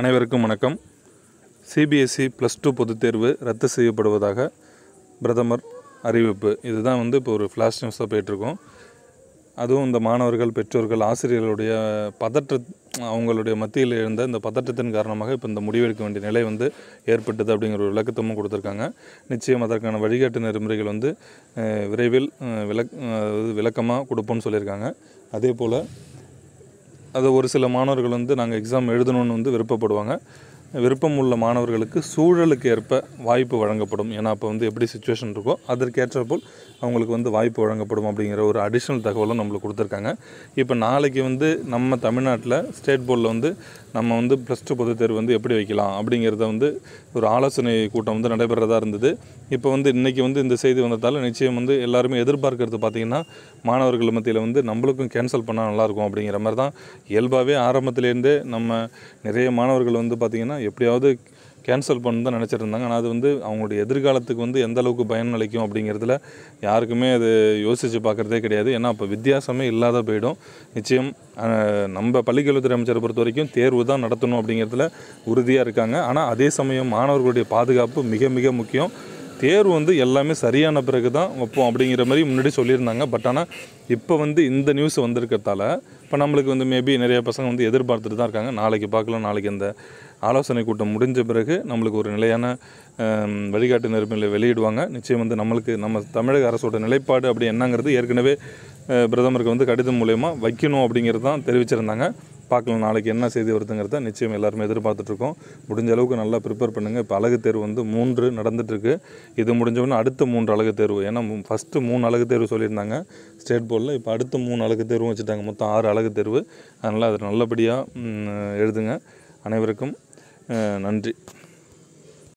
அனைவருக்கும் வணக்கம். CBSE plus two பொதுத் தேர்வு ரத்து செய்யப்படுவதாக பிரதமர் அறிவிப்பு. இதுதான் வந்து இப்போ ஒரு ஃப்ளாஷ் நியூஸாக போயிட்டுருக்கோம். அதுவும் இந்த மாணவர்கள் பெற்றோர்கள் ஆசிரியர்களுடைய பதற்ற அவங்களுடைய மத்தியில் இருந்த இந்த பதற்றத்தின் காரணமாக இப்போ இந்த முடிவெடுக்க வேண்டிய நிலை வந்து ஏற்பட்டது அப்படிங்கிற ஒரு விளக்கத்தமும் கொடுத்துருக்காங்க. நிச்சயம் அதற்கான வழிகாட்டு நெறிமுறைகள் வந்து விரைவில் விளக் அதாவது விளக்கமாக கொடுப்போம்னு சொல்லியிருக்காங்க. அதே போல் அது ஒரு சில மாணவர்கள் வந்து நாங்கள் எக்ஸாம் எழுதணும்னு வந்து விருப்பப்படுவாங்க. விருப்பம் உள்ள மாணவர்களுக்கு சூழலுக்கு ஏற்ப வாய்ப்பு வழங்கப்படும். ஏன்னா அப்போ வந்து எப்படி சுச்சுவேஷன் இருக்கோ அதற்கேற்றபோல் அவங்களுக்கு வந்து வாய்ப்பு வழங்கப்படும் அப்படிங்கிற ஒரு அடிஷ்னல் தகவலும் நம்மளுக்கு கொடுத்துருக்காங்க. இப்போ நாளைக்கு வந்து நம்ம தமிழ்நாட்டில் ஸ்டேட் போர்டில் வந்து நம்ம வந்து ப்ளஸ் டூ பொதுத் தேர்வு வந்து எப்படி வைக்கலாம் அப்படிங்கிறத வந்து ஒரு ஆலோசனை கூட்டம் வந்து நடைபெறதா இருந்தது. இப்போ வந்து இன்றைக்கி வந்து இந்த செய்தி வந்ததால் நிச்சயம் வந்து எல்லாருமே எதிர்பார்க்கறது பார்த்திங்கன்னா மாணவர்கள் மத்தியில் வந்து நம்மளுக்கும் கேன்சல் பண்ணால் நல்லாயிருக்கும் அப்படிங்கிற மாதிரி தான் இயல்பாகவே ஆரம்பத்துலேருந்தே நம்ம நிறைய மாணவர்கள் வந்து பார்த்திங்கன்னா எப்படியாவது கேன்சல் பண்ணு தான் நினச்சிட்டு இருந்தாங்க. ஆனால் அது வந்து அவங்களுடைய எதிர்காலத்துக்கு வந்து எந்த அளவுக்கு பயன் அளிக்கும் அப்படிங்கிறதுல யாருக்குமே அது யோசித்து பார்க்குறதே கிடையாது. ஏன்னா அப்போ வித்தியாசமே இல்லாத போயிடும். நிச்சயம் நம்ம பள்ளிக்கல்வித்துறை அமைச்சரை பொறுத்த வரைக்கும் தேர்வு தான் நடத்தணும் அப்படிங்கிறதுல உறுதியாக இருக்காங்க. ஆனால் அதே சமயம் மாணவர்களுடைய பாதுகாப்பு மிக மிக முக்கியம். தேர்வு வந்து எல்லாமே சரியான பிறகு தான் வைப்போம் அப்படிங்கிற மாதிரி முன்னாடி சொல்லியிருந்தாங்க. பட் ஆனால் இப்போ வந்து இந்த நியூஸ் வந்திருக்கிறதால இப்போ நம்மளுக்கு வந்து மேபி நிறைய பசங்க வந்து எதிர்பார்த்துட்டு தான் இருக்காங்க. நாளைக்கு பார்க்கலாம் நாளைக்கு இந்த ஆலோசனை கூட்டம் முடிஞ்ச பிறகு நம்மளுக்கு ஒரு நிலையான வழிகாட்டு நெருப்பில் வெளியிடுவாங்க. நிச்சயம் வந்து நம்மளுக்கு நம்ம தமிழக அரசோட நிலைப்பாடு அப்படி என்னங்கிறது ஏற்கனவே பிரதமருக்கு வந்து கடிதம் மூலயமா வைக்கணும் அப்படிங்கிறது தான் தெரிவிச்சிருந்தாங்க. பார்க்கலாம் நாளைக்கு என்ன செய்தி வருதுங்கிறத நிச்சயம் எல்லாருமே எதிர்பார்த்துட்ருக்கோம். முடிஞ்ச அளவுக்கு நல்லா ப்ரிப்பேர் பண்ணுங்கள் இப்போ அழகு தேர்வு வந்து மூன்று நடந்துகிட்ருக்கு இது முடிஞ்சவொடனே அடுத்த மூன்று அழகு தேர்வு. ஏன்னா ஃபஸ்ட்டு மூணு அழகு தேர்வு சொல்லியிருந்தாங்க. ஸ்டேட் போர்டில் இப்போ அடுத்த மூணு அழகு தேர்வும் வச்சுட்டாங்க. மொத்தம் ஆறு அழகு தேர்வு. அதனால் அது நல்லபடியாக எழுதுங்க. அனைவருக்கும் நன்றி.